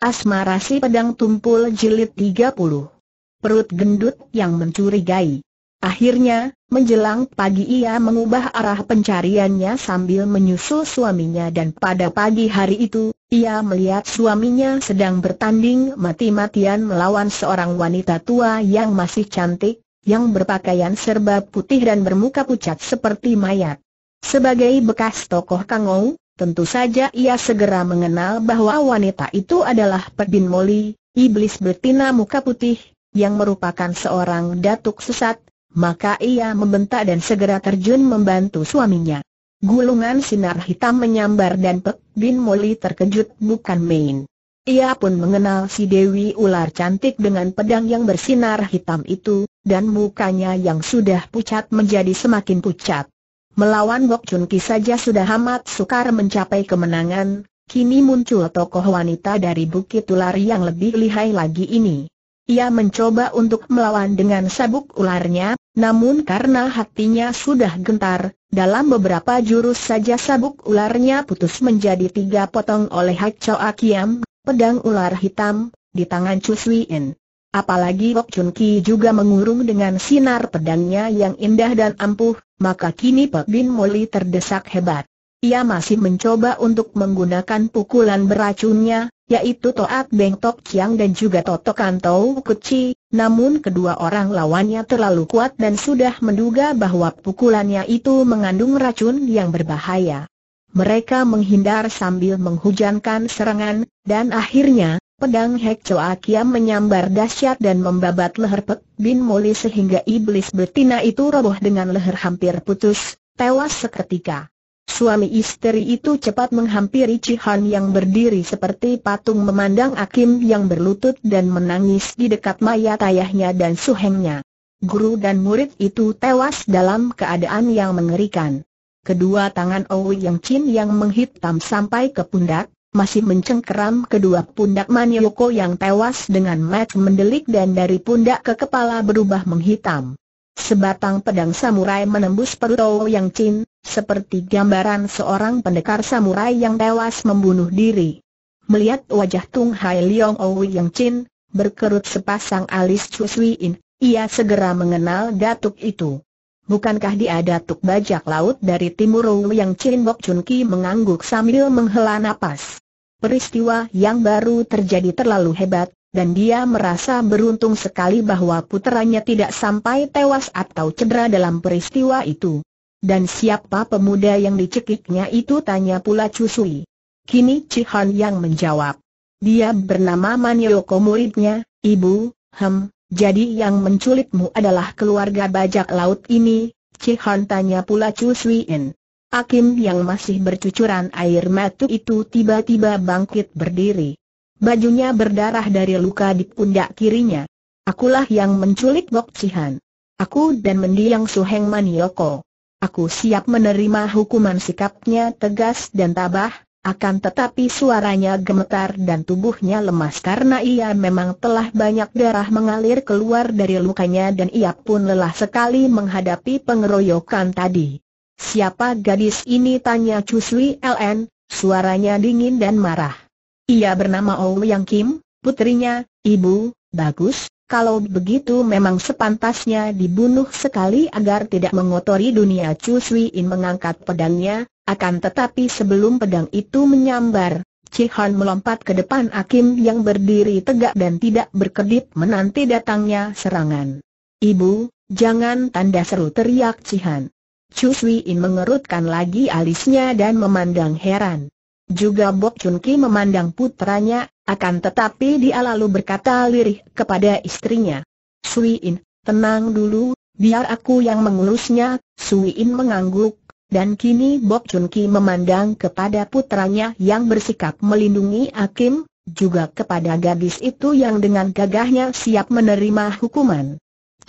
Asmara si Pedang Tumpul Jilid 30 Perut gendut yang mencurigai Akhirnya, menjelang pagi ia mengubah arah pencariannya sambil menyusul suaminya dan pada pagi hari itu, ia melihat suaminya sedang bertanding mati-matian melawan seorang wanita tua yang masih cantik, yang berpakaian serba putih dan bermuka pucat seperti mayat. Sebagai bekas tokoh Kangou, Tentu saja ia segera mengenal bahwa wanita itu adalah Pebin Moli, iblis betina muka putih, yang merupakan seorang datuk sesat, maka ia membentak dan segera terjun membantu suaminya. Gulungan sinar hitam menyambar dan Pebin Moli terkejut bukan main. Ia pun mengenal si Dewi ular cantik dengan pedang yang bersinar hitam itu, dan mukanya yang sudah pucat menjadi semakin pucat. Melawan Bok Chun Ki saja sudah amat sukar mencapai kemenangan, kini muncul tokoh wanita dari Bukit Ular yang lebih lihai lagi ini. Ia mencoba untuk melawan dengan sabuk ularnya, namun karena hatinya sudah gentar, dalam beberapa jurus saja sabuk ularnya putus menjadi tiga potong oleh Hak Chow Akiam, pedang ular hitam, di tangan Chu Suyin. Apalagi Bok Chun Ki juga mengurung dengan sinar pedangnya yang indah dan ampuh, maka kini Pak Bin Moli terdesak hebat. Ia masih mencoba untuk menggunakan pukulan beracunnya, yaitu Toat Beng Tok Chiang dan juga Toto Kantau Kuci, namun kedua orang lawannya terlalu kuat dan sudah menduga bahwa pukulannya itu mengandung racun yang berbahaya. Mereka menghindar sambil menghujankan serangan, dan akhirnya, pedang Hek Choa Kiam menyambar dahsyat dan membabat leher Pek Bin Moli sehingga iblis betina itu roboh dengan leher hampir putus, tewas seketika. Suami istri itu cepat menghampiri Cihan yang berdiri seperti patung memandang Akim yang berlutut dan menangis di dekat mayat ayahnya dan suhengnya. Guru dan murid itu tewas dalam keadaan yang mengerikan. Kedua tangan Owi Yang Chin yang menghitam sampai ke pundak, masih mencengkeram kedua pundak Manyoko yang tewas dengan mat mendelik dan dari pundak ke kepala berubah menghitam. Sebatang pedang samurai menembus perut yang Chin, seperti gambaran seorang pendekar samurai yang tewas membunuh diri. Melihat wajah Tung Hai Leong Owi yang Chin, berkerut sepasang alis Chu Suyin, ia segera mengenal datuk itu. Bukankah dia datuk bajak laut dari timur yang Chin Bok Chun Ki mengangguk sambil menghela napas. Peristiwa yang baru terjadi terlalu hebat, dan dia merasa beruntung sekali bahwa puteranya tidak sampai tewas atau cedera dalam peristiwa itu. Dan siapa pemuda yang dicekiknya itu tanya pula Cusui. Kini Cihan yang menjawab. Dia bernama Manyoko muridnya, ibu, hem, jadi yang menculikmu adalah keluarga bajak laut ini, Cihan tanya pula Chu Suyin. Akim yang masih bercucuran air mata itu tiba-tiba bangkit berdiri. Bajunya berdarah dari luka di pundak kirinya. Akulah yang menculik Bok Cihan. Aku dan mendiang Suheng Manioko. Aku siap menerima hukuman sikapnya tegas dan tabah, akan tetapi suaranya gemetar dan tubuhnya lemas karena ia memang telah banyak darah mengalir keluar dari lukanya dan ia pun lelah sekali menghadapi pengeroyokan tadi. Siapa gadis ini tanya Cusui LN, suaranya dingin dan marah. Ia bernama Ouyang Kim, putrinya, ibu, bagus, kalau begitu memang sepantasnya dibunuh sekali agar tidak mengotori dunia Cusui In mengangkat pedangnya, akan tetapi sebelum pedang itu menyambar, Cihan melompat ke depan Akim yang berdiri tegak dan tidak berkedip menanti datangnya serangan. Ibu, jangan tanda seru teriak Cihan. Chu In mengerutkan lagi alisnya dan memandang heran. Juga Bok Chun Ki memandang putranya, akan tetapi dia lalu berkata lirih kepada istrinya. In, tenang dulu, biar aku yang mengurusnya, In mengangguk, dan kini Bok Chun Ki memandang kepada putranya yang bersikap melindungi Akim, juga kepada gadis itu yang dengan gagahnya siap menerima hukuman.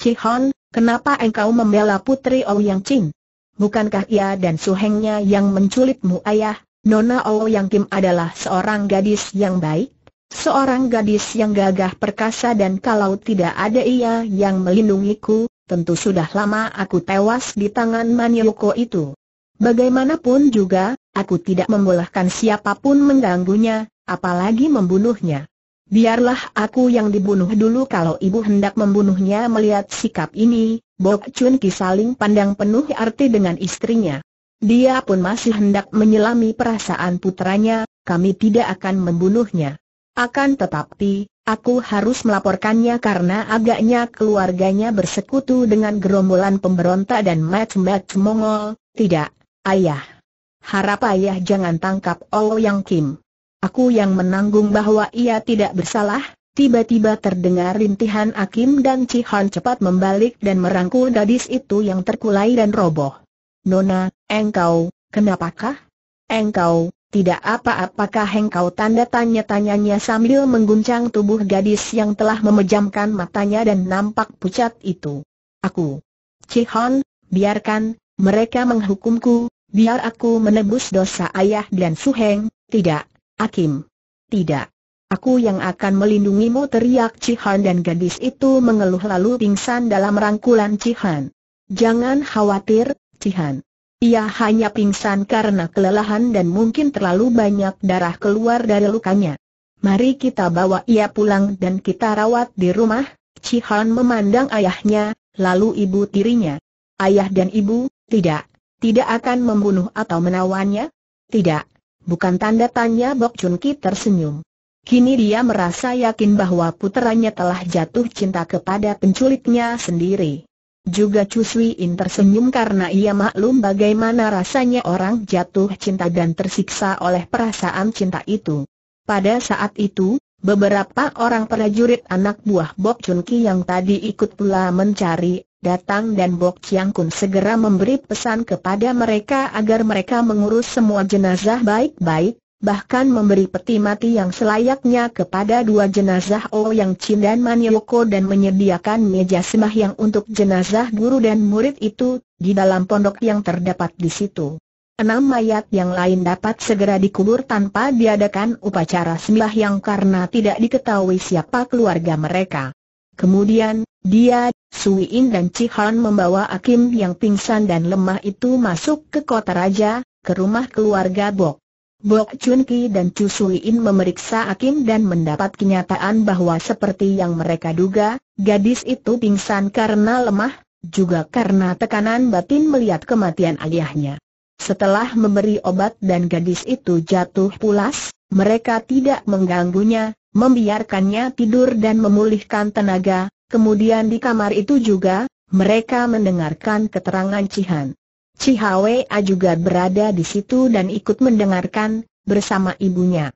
Hon, kenapa engkau membela putri Ouyang Chin? Bukankah ia dan suhengnya yang menculikmu ayah? Nona Ouyang Kim adalah seorang gadis yang baik, seorang gadis yang gagah perkasa dan kalau tidak ada ia yang melindungiku, tentu sudah lama aku tewas di tangan Manyoko itu. Bagaimanapun juga, aku tidak membolehkan siapa pun mengganggunya, apalagi membunuhnya. Biarlah aku yang dibunuh dulu kalau ibu hendak membunuhnya melihat sikap ini, Bok Chun Ki saling pandang penuh arti dengan istrinya. Dia pun masih hendak menyelami perasaan putranya, kami tidak akan membunuhnya. Akan tetapi, aku harus melaporkannya karena agaknya keluarganya bersekutu dengan gerombolan pemberontak dan match-match Mongol. Tidak, ayah. Harap ayah jangan tangkap Yang Kim. Aku yang menanggung bahwa ia tidak bersalah, tiba-tiba terdengar rintihan Akim dan Cihan cepat membalik dan merangkul gadis itu yang terkulai dan roboh. Nona, engkau, kenapakah? Engkau, tidak apa-apakah engkau tanda tanya-tanyanya sambil mengguncang tubuh gadis yang telah memejamkan matanya dan nampak pucat itu. Aku. Cihan, biarkan, mereka menghukumku, biar aku menebus dosa ayah dan Suheng, tidak, Akim. Tidak. Aku yang akan melindungimu teriak Cihan dan gadis itu mengeluh lalu pingsan dalam rangkulan Cihan. Jangan khawatir, Cihan. Ia hanya pingsan karena kelelahan dan mungkin terlalu banyak darah keluar dari lukanya. Mari kita bawa ia pulang dan kita rawat di rumah. Cihan memandang ayahnya, lalu ibu tirinya. Ayah dan ibu, tidak, tidak akan membunuh atau menawannya? Tidak, Bukan tanda tanya Bok Chun Ki tersenyum. Kini dia merasa yakin bahwa puteranya telah jatuh cinta kepada penculiknya sendiri. Juga Chu In tersenyum karena ia maklum bagaimana rasanya orang jatuh cinta dan tersiksa oleh perasaan cinta itu. Pada saat itu, beberapa orang prajurit anak buah Bok Chun Ki yang tadi ikut pula mencari datang dan Bok Chiang Kun segera memberi pesan kepada mereka agar mereka mengurus semua jenazah baik-baik, bahkan memberi peti mati yang selayaknya kepada dua jenazah Oh Yang Chin dan Manioko dan menyediakan meja sembahyang untuk jenazah guru dan murid itu, di dalam pondok yang terdapat di situ. Enam mayat yang lain dapat segera dikubur tanpa diadakan upacara sembahyang karena tidak diketahui siapa keluarga mereka. Kemudian, dia, Suiin dan Cihan membawa Akim yang pingsan dan lemah itu masuk ke kota raja, ke rumah keluarga Bok. Bok Chun Ki dan Chu Suiin memeriksa Akim dan mendapat kenyataan bahwa seperti yang mereka duga, gadis itu pingsan karena lemah, juga karena tekanan batin melihat kematian ayahnya. Setelah memberi obat dan gadis itu jatuh pulas, mereka tidak mengganggunya, membiarkannya tidur dan memulihkan tenaga, kemudian di kamar itu juga, mereka mendengarkan keterangan Cihan. Cihwa juga berada di situ dan ikut mendengarkan, bersama ibunya.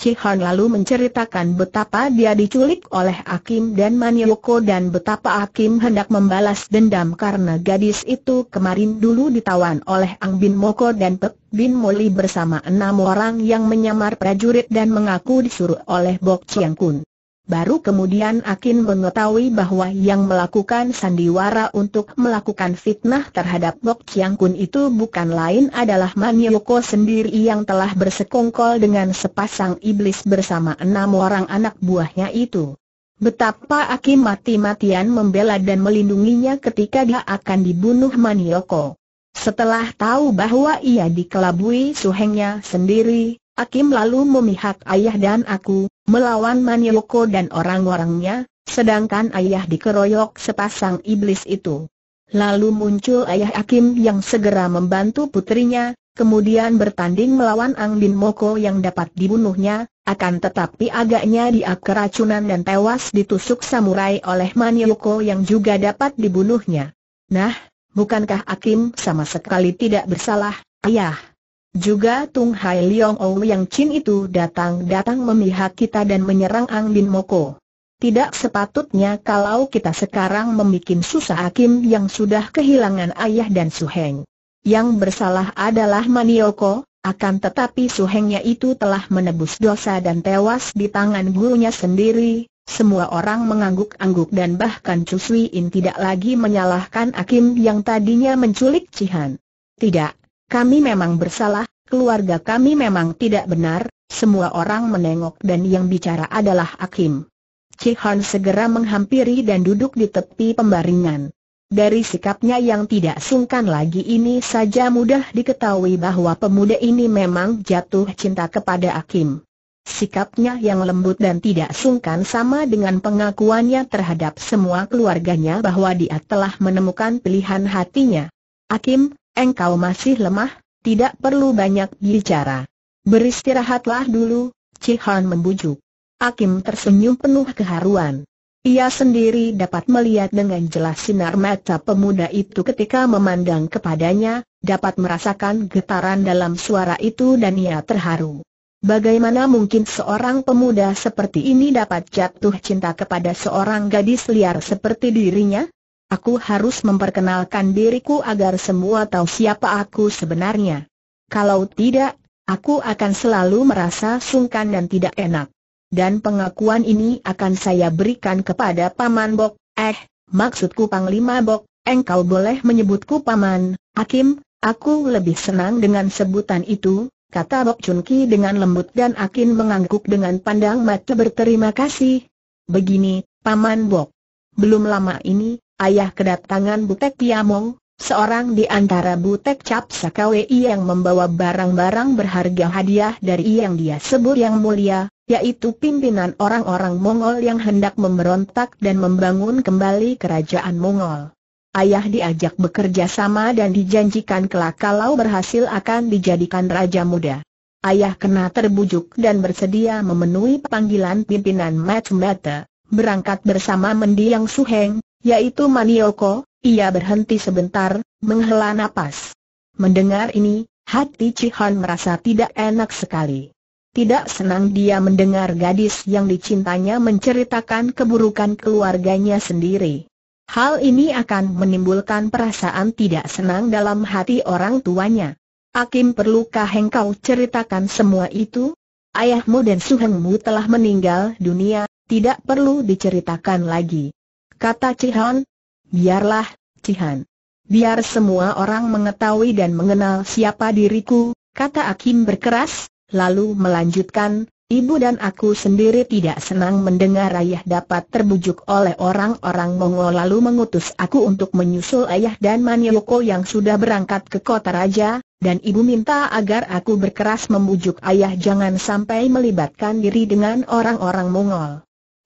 Cihan lalu menceritakan betapa dia diculik oleh Akim dan Manioko dan betapa Akim hendak membalas dendam karena gadis itu kemarin dulu ditawan oleh Ang Bin Moko dan Pek Bin Moli bersama enam orang yang menyamar prajurit dan mengaku disuruh oleh Bok Chiang Kun. Baru kemudian Akin mengetahui bahwa yang melakukan sandiwara untuk melakukan fitnah terhadap Bok Chiang Kun itu bukan lain adalah Manioko sendiri yang telah bersekongkol dengan sepasang iblis bersama enam orang anak buahnya itu. Betapa Akim mati-matian membela dan melindunginya ketika dia akan dibunuh Manioko. Setelah tahu bahwa ia dikelabui suhengnya sendiri, Akim lalu memihak ayah dan aku, melawan Manioko dan orang-orangnya, sedangkan ayah dikeroyok sepasang iblis itu. Lalu muncul ayah Akim yang segera membantu putrinya, kemudian bertanding melawan Ang Bin Moko yang dapat dibunuhnya, akan tetapi agaknya dia keracunan dan tewas ditusuk samurai oleh Manioko yang juga dapat dibunuhnya. Nah, bukankah Akim sama sekali tidak bersalah, ayah? Juga Tung Hai Leong Ou yang Chin itu datang-datang memihak kita dan menyerang Ang Bin Moko. Tidak sepatutnya kalau kita sekarang membuat susah Hakim yang sudah kehilangan ayah dan Suheng. Yang bersalah adalah Manioko, akan tetapi Suhengnya itu telah menebus dosa dan tewas di tangan gurunya sendiri. Semua orang mengangguk-angguk dan bahkan Chu In tidak lagi menyalahkan Hakim yang tadinya menculik Cihan. Tidak, kami memang bersalah, keluarga kami memang tidak benar, semua orang menengok dan yang bicara adalah Akim. Cihan segera menghampiri dan duduk di tepi pembaringan. Dari sikapnya yang tidak sungkan lagi ini saja mudah diketahui bahwa pemuda ini memang jatuh cinta kepada Akim. sikapnya yang lembut dan tidak sungkan sama dengan pengakuannya terhadap semua keluarganya bahwa dia telah menemukan pilihan hatinya. Akim, engkau masih lemah, tidak perlu banyak bicara. Beristirahatlah dulu, Cihan membujuk. Akim tersenyum penuh keharuan. Ia sendiri dapat melihat dengan jelas sinar mata pemuda itu ketika memandang kepadanya, dapat merasakan getaran dalam suara itu dan ia terharu. Bagaimana mungkin seorang pemuda seperti ini dapat jatuh cinta kepada seorang gadis liar seperti dirinya? Aku harus memperkenalkan diriku agar semua tahu siapa aku sebenarnya. Kalau tidak, aku akan selalu merasa sungkan dan tidak enak dan pengakuan ini akan saya berikan kepada Paman Bok. Eh, maksudku Panglima Bok, engkau boleh menyebutku Paman, Hakim, aku lebih senang dengan sebutan itu, kata Bok Chun Ki dengan lembut dan Akin mengangguk dengan pandang mata berterima kasih. Begini, Paman Bok. Belum lama ini, ayah kedatangan Butek Piamong, seorang di antara Butek Cap Sakawei yang membawa barang-barang berharga hadiah dari yang dia sebut yang mulia, yaitu pimpinan orang-orang Mongol yang hendak memberontak dan membangun kembali kerajaan Mongol. Ayah diajak bekerja sama dan dijanjikan kelak kalau berhasil akan dijadikan raja muda. Ayah kena terbujuk dan bersedia memenuhi panggilan pimpinan Matmata, berangkat bersama mendiang Suheng, yaitu Manioko, ia berhenti sebentar, menghela napas. Mendengar ini, hati Cihan merasa tidak enak sekali. Tidak senang dia mendengar gadis yang dicintanya menceritakan keburukan keluarganya sendiri. Hal ini akan menimbulkan perasaan tidak senang dalam hati orang tuanya. Akim perlukah engkau ceritakan semua itu? Ayahmu dan suhengmu telah meninggal dunia, tidak perlu diceritakan lagi. Kata Cihan, biarlah, Cihan. Biar semua orang mengetahui dan mengenal siapa diriku, kata Akim berkeras, lalu melanjutkan, Ibu dan aku sendiri tidak senang mendengar ayah dapat terbujuk oleh orang-orang Mongol lalu mengutus aku untuk menyusul ayah dan Manyoko yang sudah berangkat ke kota raja, dan ibu minta agar aku berkeras membujuk ayah jangan sampai melibatkan diri dengan orang-orang Mongol.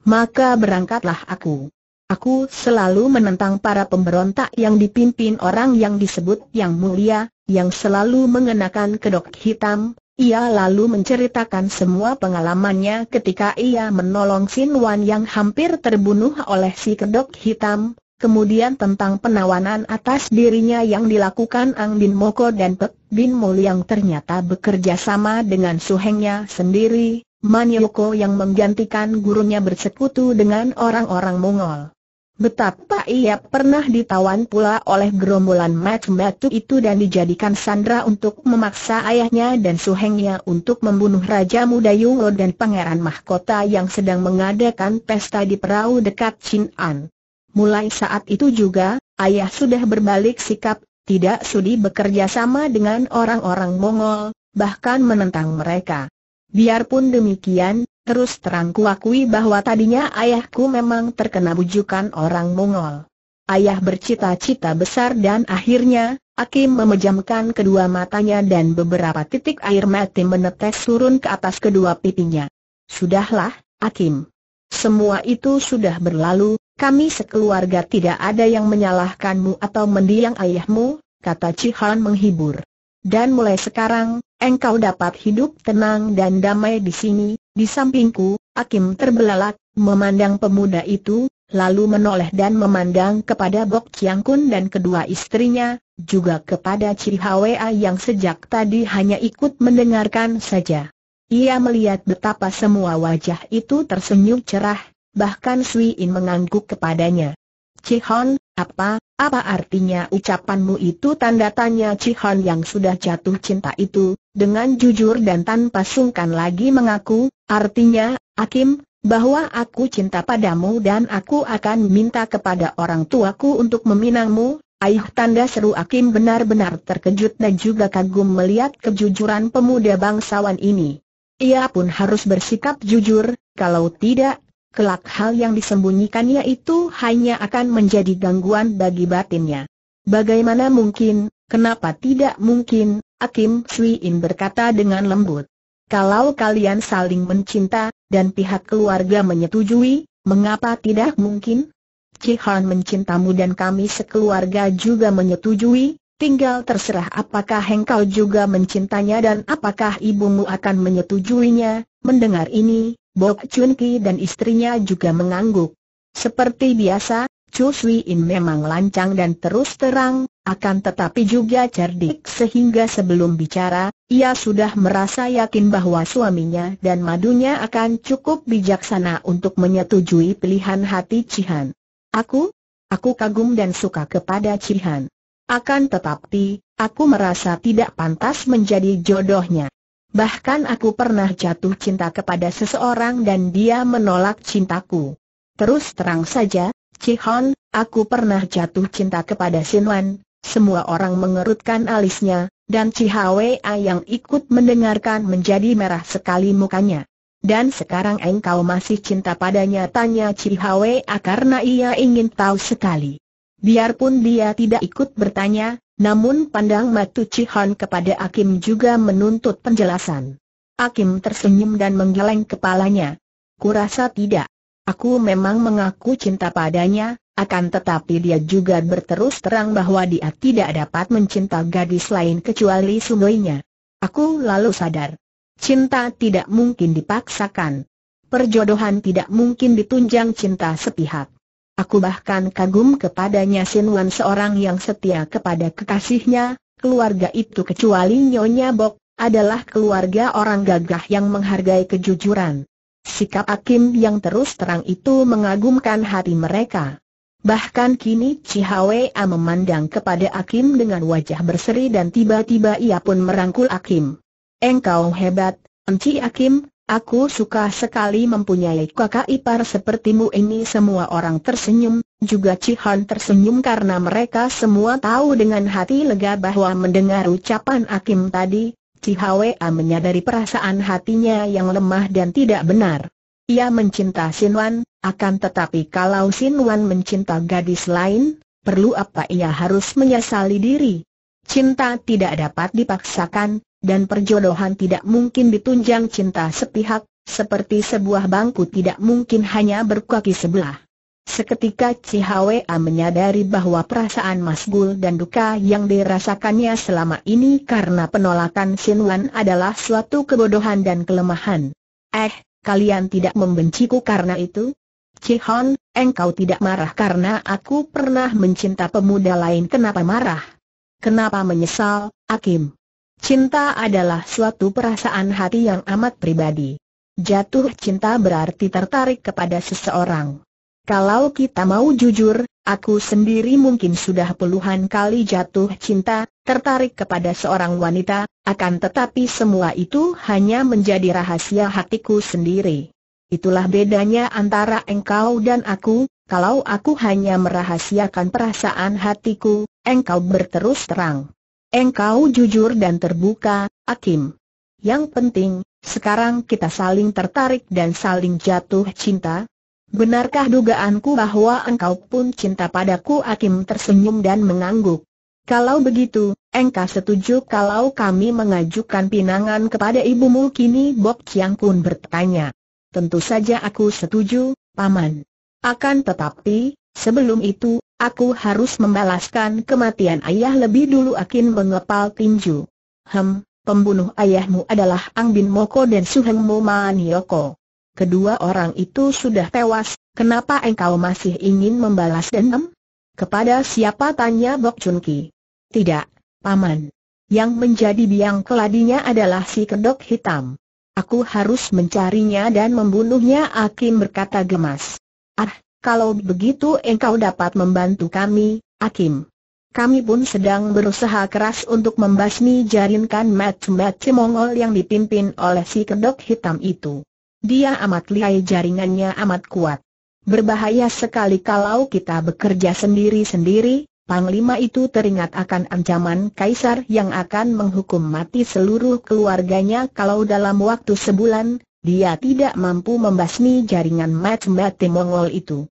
Maka berangkatlah aku. Aku selalu menentang para pemberontak yang dipimpin orang yang disebut yang mulia, yang selalu mengenakan kedok hitam, ia lalu menceritakan semua pengalamannya ketika ia menolong Sin Wan yang hampir terbunuh oleh si kedok hitam, kemudian tentang penawanan atas dirinya yang dilakukan Ang Bin Moko dan Pek Bin Mul yang ternyata bekerja sama dengan suhengnya sendiri, Manyoko yang menggantikan gurunya bersekutu dengan orang-orang Mongol. Betapa ia pernah ditawan pula oleh gerombolan macam batu itu dan dijadikan sandra untuk memaksa ayahnya dan suhengnya untuk membunuh Raja Muda Yungo dan Pangeran Mahkota yang sedang mengadakan pesta di perahu dekat Chin. Mulai saat itu juga, ayah sudah berbalik sikap, tidak sudi bekerja sama dengan orang-orang Mongol, bahkan menentang mereka. Biarpun demikian, Terus terang kuakui bahwa tadinya ayahku memang terkena bujukan orang Mongol. Ayah bercita-cita besar dan akhirnya, Akim memejamkan kedua matanya dan beberapa titik air mata menetes turun ke atas kedua pipinya. Sudahlah, Akim. Semua itu sudah berlalu, kami sekeluarga tidak ada yang menyalahkanmu atau mendiang ayahmu, kata Cihan menghibur. Dan mulai sekarang, engkau dapat hidup tenang dan damai di sini, di sampingku, Akim terbelalak, memandang pemuda itu, lalu menoleh dan memandang kepada Bok Chiang Kun dan kedua istrinya, juga kepada Chi Hwa yang sejak tadi hanya ikut mendengarkan saja. Ia melihat betapa semua wajah itu tersenyum cerah, bahkan Sui In mengangguk kepadanya. Cihon, apa, apa artinya ucapanmu itu tanda tanya Cihon yang sudah jatuh cinta itu, dengan jujur dan tanpa sungkan lagi mengaku, artinya, Akim, bahwa aku cinta padamu dan aku akan minta kepada orang tuaku untuk meminangmu, Ayah tanda seru Akim benar-benar terkejut dan juga kagum melihat kejujuran pemuda bangsawan ini. Ia pun harus bersikap jujur, kalau tidak, kelak hal yang disembunyikannya itu hanya akan menjadi gangguan bagi batinnya. Bagaimana mungkin, kenapa tidak mungkin, Akim Sui In berkata dengan lembut. Kalau kalian saling mencinta, dan pihak keluarga menyetujui, mengapa tidak mungkin? Cihan mencintamu dan kami sekeluarga juga menyetujui, tinggal terserah apakah engkau juga mencintanya dan apakah ibumu akan menyetujuinya. Mendengar ini, Bok Chun Ki dan istrinya juga mengangguk. Seperti biasa, Chu Sui In memang lancang dan terus terang, akan tetapi juga cerdik sehingga sebelum bicara, ia sudah merasa yakin bahwa suaminya dan madunya akan cukup bijaksana untuk menyetujui pilihan hati Cihan. Aku? Aku kagum dan suka kepada Cihan. Akan tetapi, aku merasa tidak pantas menjadi jodohnya. Bahkan aku pernah jatuh cinta kepada seseorang dan dia menolak cintaku. Terus terang saja, Cihon, aku pernah jatuh cinta kepada Sinwan, semua orang mengerutkan alisnya, dan Cihwa yang ikut mendengarkan menjadi merah sekali mukanya. Dan sekarang engkau masih cinta padanya tanya Cihwa karena ia ingin tahu sekali. Biarpun dia tidak ikut bertanya, namun pandang matu Cihon kepada Akim juga menuntut penjelasan. Akim tersenyum dan menggeleng kepalanya. Kurasa tidak. Aku memang mengaku cinta padanya, akan tetapi dia juga berterus terang bahwa dia tidak dapat mencinta gadis lain kecuali sumoinya. Aku lalu sadar. Cinta tidak mungkin dipaksakan. Perjodohan tidak mungkin ditunjang cinta sepihak. Aku bahkan kagum kepadanya Sinwan seorang yang setia kepada kekasihnya, keluarga itu kecuali Nyonya Bok, adalah keluarga orang gagah yang menghargai kejujuran. Sikap Akim yang terus terang itu mengagumkan hati mereka. Bahkan kini Cihwa memandang kepada Akim dengan wajah berseri dan tiba-tiba ia pun merangkul Akim. Engkau hebat, Enci Akim, aku suka sekali mempunyai kakak ipar sepertimu ini semua orang tersenyum, juga Cihan tersenyum karena mereka semua tahu dengan hati lega bahwa mendengar ucapan Akim tadi, Hwa menyadari perasaan hatinya yang lemah dan tidak benar. Ia mencinta Sinwan, akan tetapi kalau Sinwan mencinta gadis lain, perlu apa ia harus menyesali diri? Cinta tidak dapat dipaksakan, dan perjodohan tidak mungkin ditunjang cinta sepihak, seperti sebuah bangku tidak mungkin hanya berkaki sebelah. Seketika Chwa menyadari bahwa perasaan masgul dan duka yang dirasakannya selama ini karena penolakan Sinwan adalah suatu kebodohan dan kelemahan. Eh, kalian tidak membenciku karena itu? Cihon, engkau tidak marah karena aku pernah mencinta pemuda lain kenapa marah? Kenapa menyesal, Akim? Cinta adalah suatu perasaan hati yang amat pribadi. Jatuh cinta berarti tertarik kepada seseorang. Kalau kita mau jujur, aku sendiri mungkin sudah puluhan kali jatuh cinta, tertarik kepada seorang wanita, akan tetapi semua itu hanya menjadi rahasia hatiku sendiri. Itulah bedanya antara engkau dan aku, kalau aku hanya merahasiakan perasaan hatiku, engkau berterus terang. Engkau jujur dan terbuka, Akim. Yang penting, sekarang kita saling tertarik dan saling jatuh cinta, Benarkah dugaanku bahwa engkau pun cinta padaku? Akim tersenyum dan mengangguk. Kalau begitu, engkau setuju kalau kami mengajukan pinangan kepada ibumu kini Bok Chiang pun bertanya. Tentu saja aku setuju, Paman. Akan tetapi, sebelum itu, aku harus membalaskan kematian ayah lebih dulu Akin mengepal tinju. Hem, pembunuh ayahmu adalah Ang Bin Moko dan Suheng Mo Yoko kedua orang itu sudah tewas, kenapa engkau masih ingin membalas dendam? Kepada siapa tanya Bok Chun Ki? Tidak, Paman. Yang menjadi biang keladinya adalah si kedok hitam. Aku harus mencarinya dan membunuhnya Akim berkata gemas. Ah, kalau begitu engkau dapat membantu kami, Akim. Kami pun sedang berusaha keras untuk membasmi jarinkan mat-mat Mongol yang dipimpin oleh si kedok hitam itu. Dia amat lihai jaringannya amat kuat. Berbahaya sekali kalau kita bekerja sendiri-sendiri, Panglima itu teringat akan ancaman Kaisar yang akan menghukum mati seluruh keluarganya kalau dalam waktu sebulan, dia tidak mampu membasmi jaringan mat-mati Mongol itu.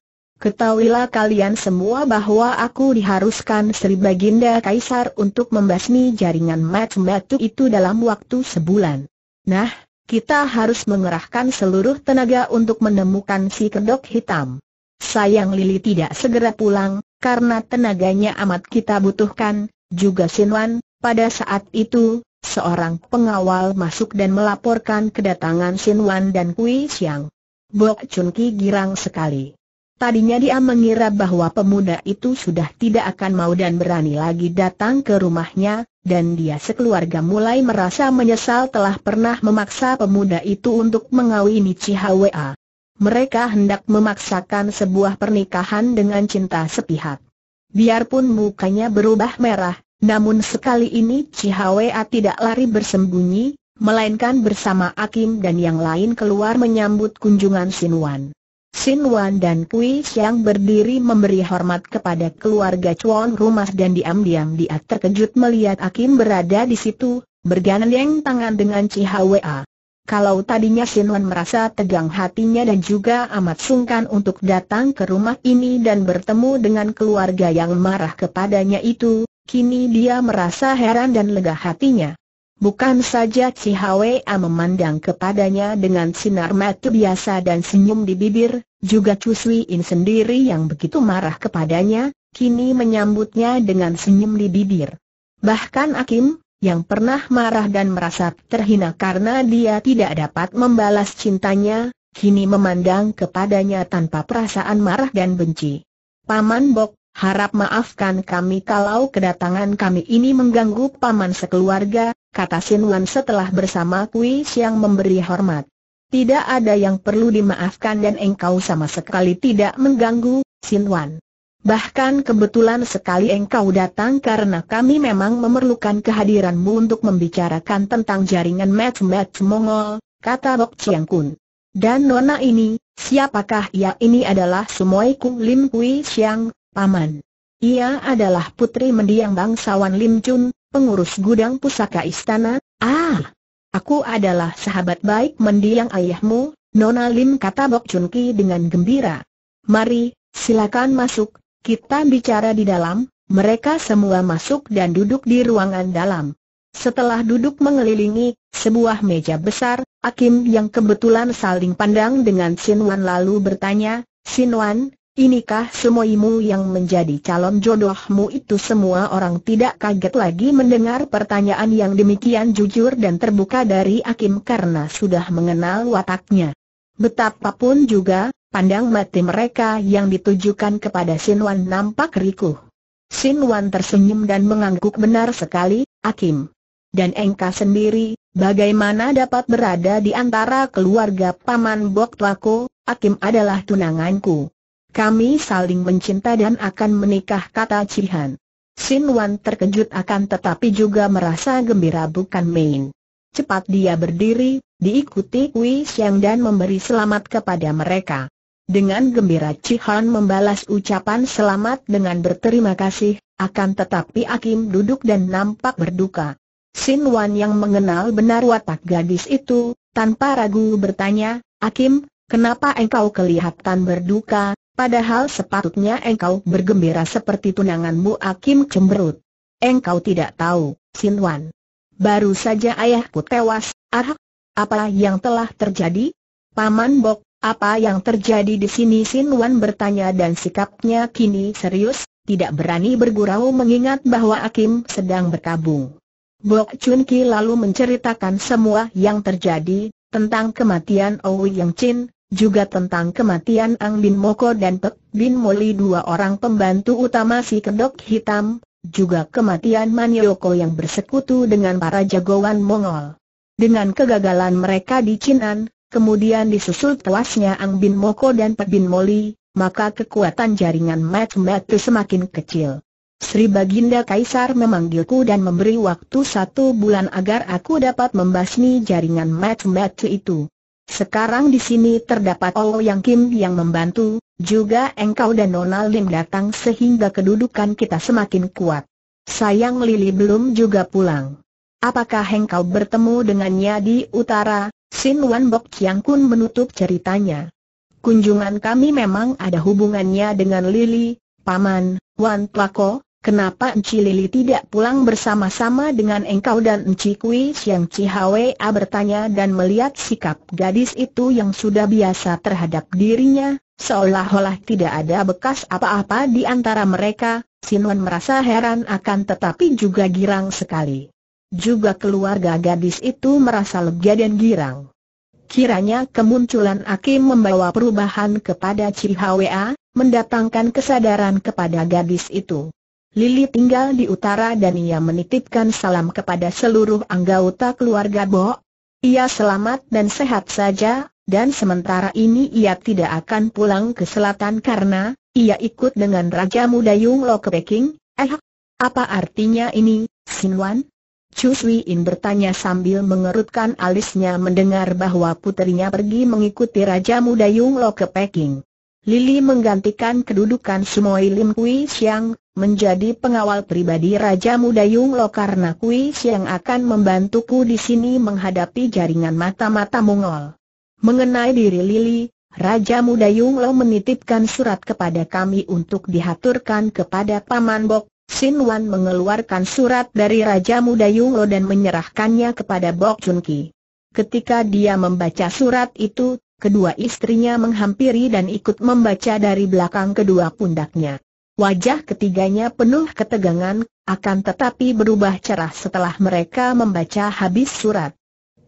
Ketahuilah kalian semua bahwa aku diharuskan Sri Baginda Kaisar untuk membasmi jaringan mat-matu itu dalam waktu sebulan. Nah, kita harus mengerahkan seluruh tenaga untuk menemukan si kedok hitam. Sayang Lili tidak segera pulang, karena tenaganya amat kita butuhkan, juga Sinwan, pada saat itu, seorang pengawal masuk dan melaporkan kedatangan Sinwan dan Kui Siang. Bok Chun Ki girang sekali. Tadinya dia mengira bahwa pemuda itu sudah tidak akan mau dan berani lagi datang ke rumahnya, dan dia sekeluarga mulai merasa menyesal telah pernah memaksa pemuda itu untuk mengawini Cihwa. Mereka hendak memaksakan sebuah pernikahan dengan cinta sepihak. Biarpun mukanya berubah merah, namun sekali ini Cihwa tidak lari bersembunyi, melainkan bersama Akim dan yang lain keluar menyambut kunjungan Sinwan. Sin Wan dan Kui Siang berdiri memberi hormat kepada keluarga Chuan Rumah dan diam-diam dia terkejut melihat Akim berada di situ, bergandeng tangan dengan Hwa. Kalau tadinya Sin Wan merasa tegang hatinya dan juga amat sungkan untuk datang ke rumah ini dan bertemu dengan keluarga yang marah kepadanya itu, kini dia merasa heran dan lega hatinya. Bukan saja Hwa memandang kepadanya dengan sinar mata biasa dan senyum di bibir, juga Chu In sendiri yang begitu marah kepadanya, kini menyambutnya dengan senyum di bibir. Bahkan Akim, yang pernah marah dan merasa terhina karena dia tidak dapat membalas cintanya, kini memandang kepadanya tanpa perasaan marah dan benci. Paman Bok, harap maafkan kami kalau kedatangan kami ini mengganggu paman sekeluarga, kata Sin Wan setelah bersama Kui Siang memberi hormat. Tidak ada yang perlu dimaafkan dan engkau sama sekali tidak mengganggu, Sin Wan. Bahkan kebetulan sekali engkau datang karena kami memang memerlukan kehadiranmu untuk membicarakan tentang jaringan match-match Mongol, kata Bok Chiang Kun. Dan nona ini, siapakah ia ini adalah Sumoy Kung Lim Kui Siang, paman. Ia adalah putri mendiang bangsawan Lim Chun, pengurus gudang pusaka istana, ah, aku adalah sahabat baik mendiang ayahmu, Nona Lim kata Bok Chun Ki dengan gembira. Mari, silakan masuk, kita bicara di dalam, mereka semua masuk dan duduk di ruangan dalam. Setelah duduk mengelilingi sebuah meja besar, Akim yang kebetulan saling pandang dengan Sinwan lalu bertanya, Sinwan, Inikah semuimu yang menjadi calon jodohmu itu semua orang tidak kaget lagi mendengar pertanyaan yang demikian jujur dan terbuka dari Akim karena sudah mengenal wataknya. Betapapun juga, pandang mati mereka yang ditujukan kepada Sinwan nampak rikuh. Sinwan tersenyum dan mengangguk benar sekali, Akim. Dan engkau sendiri, bagaimana dapat berada di antara keluarga Paman Bok Tuako, Akim adalah tunanganku. Kami saling mencinta dan akan menikah kata Cihan. Sin Wan terkejut akan tetapi juga merasa gembira bukan main. Cepat dia berdiri, diikuti Kui Xiang dan memberi selamat kepada mereka. Dengan gembira Cihan membalas ucapan selamat dengan berterima kasih, akan tetapi Akim duduk dan nampak berduka. Sin Wan yang mengenal benar watak gadis itu, tanpa ragu bertanya, Akim, kenapa engkau kelihatan berduka, Padahal sepatutnya engkau bergembira seperti tunanganmu Akim cemberut. Engkau tidak tahu, Sinwan. Baru saja ayahku tewas, ah, apa yang telah terjadi? Paman Bok, apa yang terjadi di sini Sinwan bertanya dan sikapnya kini serius, tidak berani bergurau mengingat bahwa Akim sedang berkabung. Bok Chun Ki lalu menceritakan semua yang terjadi, tentang kematian Owi Yang Chin, juga tentang kematian Ang Bin Moko dan Pek Bin Moli dua orang pembantu utama si kedok hitam, juga kematian Manyoko yang bersekutu dengan para jagoan Mongol. Dengan kegagalan mereka di Cinan, kemudian disusul tewasnya Ang Bin Moko dan Pek Bin Moli, maka kekuatan jaringan Mat Matu semakin kecil. Sri Baginda Kaisar memanggilku dan memberi waktu satu bulan agar aku dapat membasmi jaringan Mat Matu itu. Sekarang di sini terdapat Oh Yang Kim yang membantu, juga engkau dan Nona Lim datang sehingga kedudukan kita semakin kuat. Sayang Lili belum juga pulang. Apakah engkau bertemu dengannya di utara? Sin Wan Bok Chiang Kun menutup ceritanya. Kunjungan kami memang ada hubungannya dengan Lili, Paman, Wan Tlako, kenapa Enci Lili tidak pulang bersama-sama dengan engkau dan Enci Kui Siang Cihwa bertanya dan melihat sikap gadis itu yang sudah biasa terhadap dirinya, seolah-olah tidak ada bekas apa-apa di antara mereka, Sinuan merasa heran akan tetapi juga girang sekali. Juga keluarga gadis itu merasa lega dan girang. Kiranya kemunculan Akim membawa perubahan kepada Cihwa, mendatangkan kesadaran kepada gadis itu. Lili tinggal di utara dan ia menitipkan salam kepada seluruh anggota keluarga Bo. Ia selamat dan sehat saja, dan sementara ini ia tidak akan pulang ke selatan karena, ia ikut dengan Raja Muda Yung Lo ke Peking. Eh, apa artinya ini, Sinwan? Chu In bertanya sambil mengerutkan alisnya mendengar bahwa puterinya pergi mengikuti Raja Muda Yung Lo ke Peking. Lili menggantikan kedudukan Sumoi Lim Kui Siang, menjadi pengawal pribadi Raja Muda Yung Lo karena Kui Siang akan membantuku di sini menghadapi jaringan mata-mata Mongol. Mengenai diri Lili, Raja Muda Yung Lo menitipkan surat kepada kami untuk dihaturkan kepada Paman Bok. Sin Wan mengeluarkan surat dari Raja Muda Yung Lo dan menyerahkannya kepada Bok Chun Ki. Ketika dia membaca surat itu, kedua istrinya menghampiri dan ikut membaca dari belakang kedua pundaknya. Wajah ketiganya penuh ketegangan, akan tetapi berubah cerah setelah mereka membaca habis surat.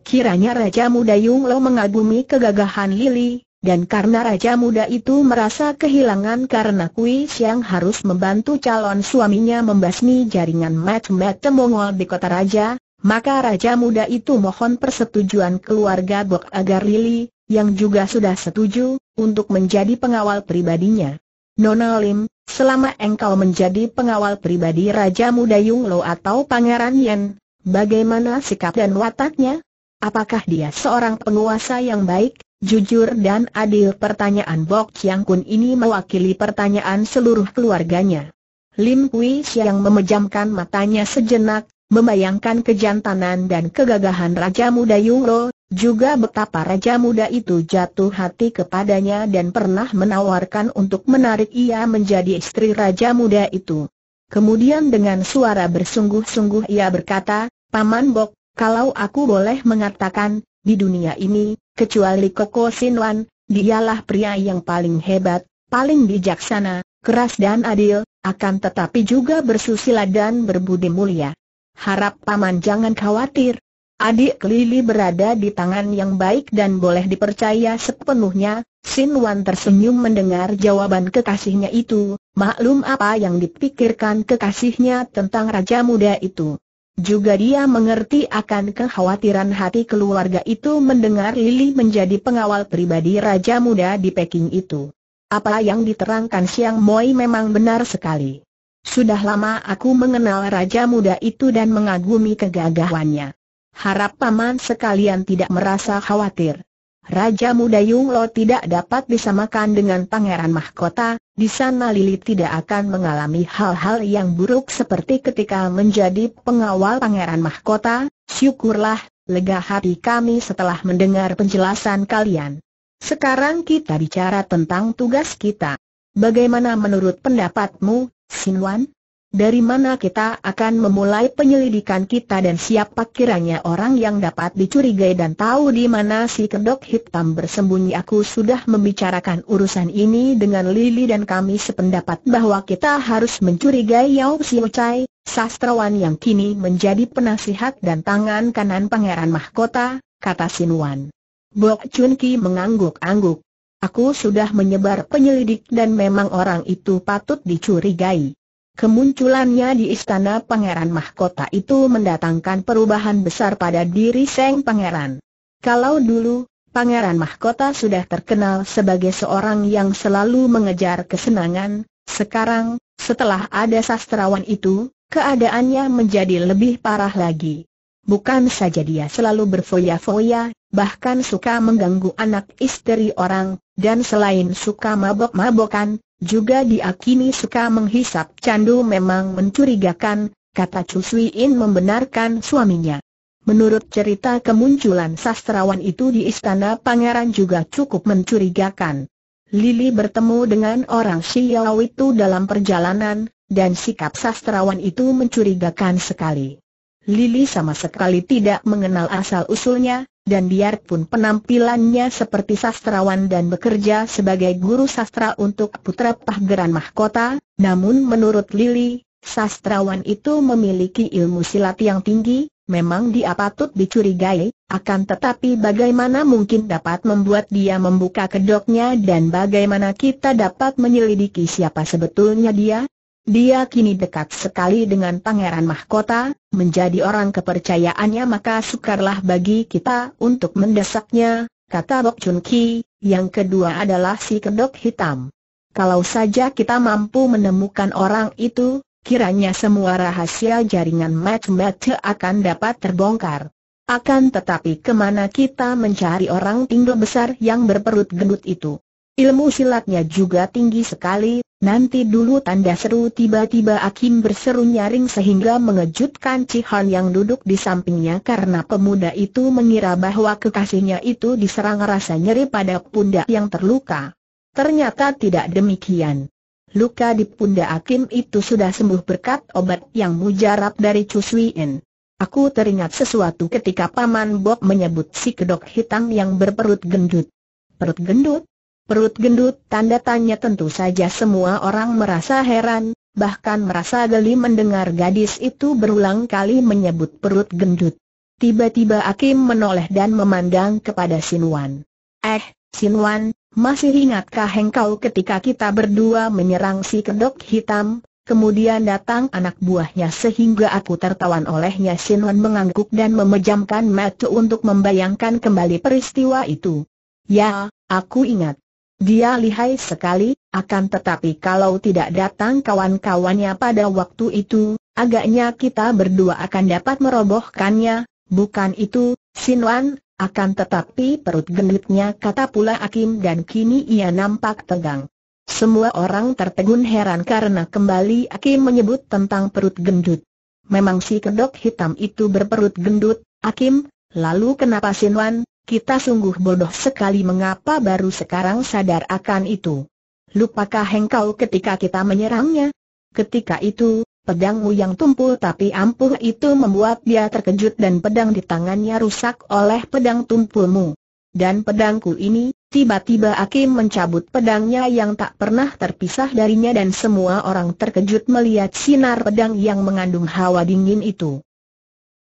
Kiranya Raja Muda Yung Lo mengagumi kegagahan Lili, dan karena Raja Muda itu merasa kehilangan karena Kui Siang harus membantu calon suaminya membasmi jaringan mat-mat Mongol di kota Raja, maka Raja Muda itu mohon persetujuan keluarga Bok agar Lili, yang juga sudah setuju, untuk menjadi pengawal pribadinya. Nona Lim, selama engkau menjadi pengawal pribadi Raja Muda Yung Lo atau Pangeran Yen, bagaimana sikap dan wataknya? Apakah dia seorang penguasa yang baik, jujur dan adil? Pertanyaan Bok Chiang Kun ini mewakili pertanyaan seluruh keluarganya. Lim Kui Siang memejamkan matanya sejenak, membayangkan kejantanan dan kegagahan Raja Muda Yung Lo, juga betapa Raja Muda itu jatuh hati kepadanya dan pernah menawarkan untuk menarik ia menjadi istri Raja Muda itu. Kemudian dengan suara bersungguh-sungguh ia berkata, Paman Bok, kalau aku boleh mengatakan, di dunia ini, kecuali Koko Sinwan, dialah pria yang paling hebat, paling bijaksana, keras dan adil, akan tetapi juga bersusila dan berbudi mulia. Harap Paman jangan khawatir, Adik Lili berada di tangan yang baik dan boleh dipercaya sepenuhnya, Sin Wan tersenyum mendengar jawaban kekasihnya itu, maklum apa yang dipikirkan kekasihnya tentang Raja Muda itu. Juga dia mengerti akan kekhawatiran hati keluarga itu mendengar Lili menjadi pengawal pribadi Raja Muda di Peking itu. Apa yang diterangkan Siang Moi memang benar sekali. Sudah lama aku mengenal Raja Muda itu dan mengagumi kegagahannya. Harap paman sekalian tidak merasa khawatir. Raja Muda Yung Lo tidak dapat disamakan dengan pangeran mahkota, di sana Lili tidak akan mengalami hal-hal yang buruk seperti ketika menjadi pengawal pangeran mahkota, syukurlah, lega hati kami setelah mendengar penjelasan kalian. Sekarang kita bicara tentang tugas kita. Bagaimana menurut pendapatmu, Sinwan? Dari mana kita akan memulai penyelidikan kita dan siapa kiranya orang yang dapat dicurigai dan tahu di mana si kedok hitam bersembunyi aku sudah membicarakan urusan ini dengan Lili dan kami sependapat bahwa kita harus mencurigai Yao Xiu Chai, sastrawan yang kini menjadi penasihat dan tangan kanan pangeran mahkota, kata Sinuan. Bok Chun Ki mengangguk-angguk. Aku sudah menyebar penyelidik dan memang orang itu patut dicurigai. Kemunculannya di istana pangeran mahkota itu mendatangkan perubahan besar pada diri Seng Pangeran. Kalau dulu, pangeran mahkota sudah terkenal sebagai seorang yang selalu mengejar kesenangan, sekarang, setelah ada sastrawan itu, keadaannya menjadi lebih parah lagi. Bukan saja dia selalu berfoya-foya, bahkan suka mengganggu anak istri orang, dan selain suka mabok-mabokan, juga diakini suka menghisap candu memang mencurigakan, kata Chu In membenarkan suaminya. Menurut cerita kemunculan sastrawan itu di istana pangeran juga cukup mencurigakan. Lili bertemu dengan orang Xiao itu dalam perjalanan, dan sikap sastrawan itu mencurigakan sekali. Lili sama sekali tidak mengenal asal-usulnya, dan biarpun penampilannya seperti sastrawan dan bekerja sebagai guru sastra untuk putra pahgeran mahkota, namun menurut Lili, sastrawan itu memiliki ilmu silat yang tinggi, memang dia patut dicurigai, akan tetapi bagaimana mungkin dapat membuat dia membuka kedoknya dan bagaimana kita dapat menyelidiki siapa sebetulnya dia? Dia kini dekat sekali dengan pangeran mahkota, menjadi orang kepercayaannya maka sukarlah bagi kita untuk mendesaknya, kata Bok Chun Ki, yang kedua adalah si kedok hitam. Kalau saja kita mampu menemukan orang itu, kiranya semua rahasia jaringan match-match akan dapat terbongkar. Akan tetapi ke mana kita mencari orang tinggi besar yang berperut gendut itu? Ilmu silatnya juga tinggi sekali, nanti dulu tanda seru tiba-tiba Akim berseru nyaring sehingga mengejutkan Cihan yang duduk di sampingnya karena pemuda itu mengira bahwa kekasihnya itu diserang rasa nyeri pada pundak yang terluka. Ternyata tidak demikian. Luka di pundak Akim itu sudah sembuh berkat obat yang mujarab dari Cuswien. Aku teringat sesuatu ketika Paman Bob menyebut si kedok hitam yang berperut gendut. Perut gendut? Perut gendut tanda tanya tentu saja semua orang merasa heran, bahkan merasa geli mendengar gadis itu berulang kali menyebut perut gendut. Tiba-tiba Akim menoleh dan memandang kepada Sinwan. Eh, Sinwan, masih ingatkah engkau ketika kita berdua menyerang si kedok hitam, kemudian datang anak buahnya sehingga aku tertawan olehnya Sinwan mengangguk dan memejamkan mata untuk membayangkan kembali peristiwa itu. Ya, aku ingat. Dia lihai sekali, akan tetapi kalau tidak datang kawan-kawannya pada waktu itu, agaknya kita berdua akan dapat merobohkannya, bukan itu, Sinwan, akan tetapi perut gendutnya kata pula Akim dan kini ia nampak tegang. Semua orang tertegun heran karena kembali Akim menyebut tentang perut gendut. Memang si kedok hitam itu berperut gendut, Akim, lalu kenapa Sinwan, kita sungguh bodoh sekali mengapa baru sekarang sadar akan itu. Lupakah engkau ketika kita menyerangnya? Ketika itu, pedangmu yang tumpul tapi ampuh itu membuat dia terkejut dan pedang di tangannya rusak oleh pedang tumpulmu. Dan pedangku ini, tiba-tiba Akim mencabut pedangnya yang tak pernah terpisah darinya dan semua orang terkejut melihat sinar pedang yang mengandung hawa dingin itu.